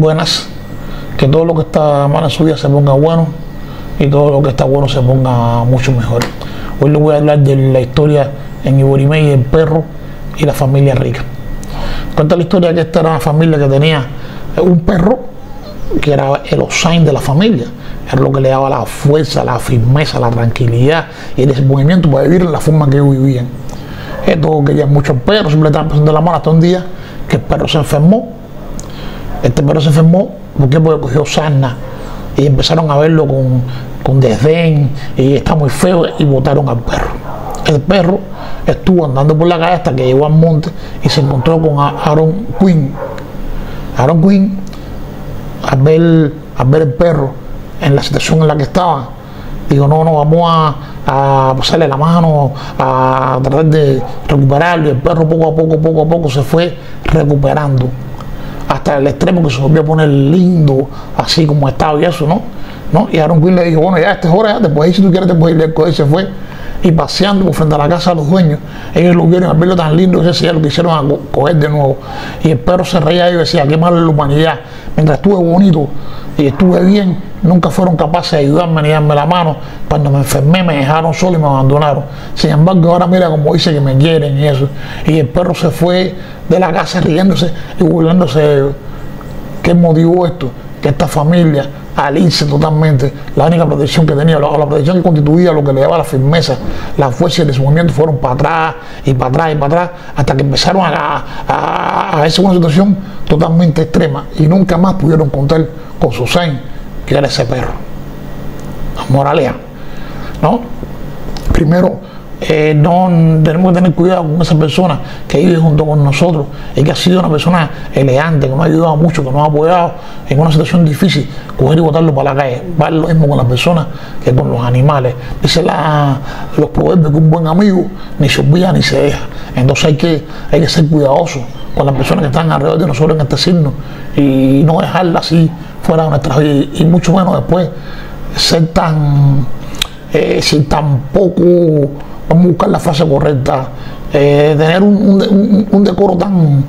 buenas, que todo lo que está mal en su vida se ponga bueno y todo lo que está bueno se ponga mucho mejor. Hoy les voy a hablar de la historia en Iborimey, el perro y la familia rica. Cuenta la historia que esta era una familia que tenía un perro que era el Osain de la familia. Era lo que le daba la fuerza, la firmeza, la tranquilidad y el movimiento para vivir en la forma que ellos vivían. Esto quería muchos perros, siempre estaban pasando la mano hasta un día que el perro se enfermó. Este perro se enfermó porque cogió sarna y empezaron a verlo con, con desdén y está muy feo y botaron al perro. El perro estuvo andando por la calle hasta que llegó al monte y se encontró con Aaron Quinn. Aaron Quinn, al ver, al ver el perro en la situación en la que estaba, digo, no, no, vamos a, a pasarle la mano, a tratar de recuperarlo. Y el perro poco a poco, poco a poco se fue recuperando. Hasta el extremo que se volvió a poner lindo, así como estaba y eso, ¿no? ¿No? Y Aaron Quinn le dijo, bueno, ya, esta es hora, ya te puedes ir si tú quieres, te puedes ir. El se fue y paseando por frente a la casa de los dueños. Ellos lo vieron a verlo tan lindo ese lo quisieron a coger de nuevo. Y el perro se reía y decía, qué malo es la humanidad. Mientras estuve bonito y estuve bien, nunca fueron capaces de ayudarme ni darme la mano. Cuando me enfermé me dejaron solo y me abandonaron. Sin embargo, ahora mira como dice que me quieren y eso. Y el perro se fue de la casa riéndose y burlándose. ¿Qué motivó esto? Que esta familia al irse totalmente, la única protección que tenía, la, la, protección que constituía lo que le daba la firmeza, la fuerza de su movimiento fueron para atrás y para atrás y para atrás, hasta que empezaron a, a, a verse una situación totalmente extrema y nunca más pudieron contar con su sein, que era ese perro. Moralea, ¿no? Primero, eh, no tenemos que tener cuidado con esa persona que vive junto con nosotros y que ha sido una persona elegante, que nos ha ayudado mucho, que nos ha apoyado en una situación difícil, coger y botarlo para la calle. Va lo mismo con las personas que con los animales. Dice la, los proverbios que un buen amigo ni se olvida ni se deja. Entonces hay que, hay que ser cuidadosos con las personas que están alrededor de nosotros en este signo y no dejarla así fuera de nuestras y mucho menos después ser tan, eh, sin tan poco vamos a buscar la frase correcta, eh, tener un, un, un, decoro tan,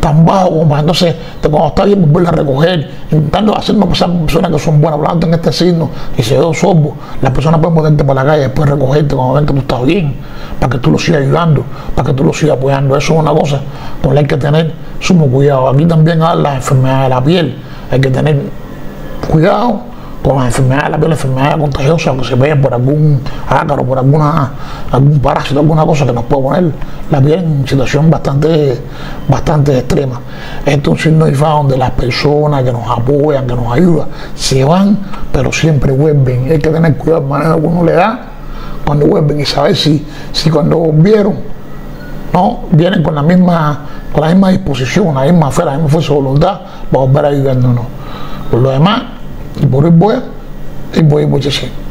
tan bajo entonces cuando está bien volverla a recoger, intentando hacernos pasar personas que son buenas, hablando en este signo y se ve sorbo, las personas pueden ponerte por la calle después recogerte cuando ven que tú estás bien, para que tú lo sigas ayudando, para que tú lo sigas apoyando. Eso es una cosa con la que hay que tener sumo cuidado. Aquí también hay las enfermedades de la piel, hay que tener cuidado con las enfermedades, la piel, enfermedades contagiosas, que se vean por algún ácaro, por alguna, algún parásito, alguna cosa que nos pueda poner la piel en situación bastante, bastante extrema. Esto es un signo donde las personas que nos apoyan, que nos ayudan, se van, pero siempre vuelven. Hay que tener cuidado de manera que uno le da cuando vuelven y saber si, si cuando vieron no vienen con la misma con la misma disposición, la misma fe, la misma fuerza de voluntad para volver a ayudarnos. Por lo demás, y por el voy y voy muchísimo.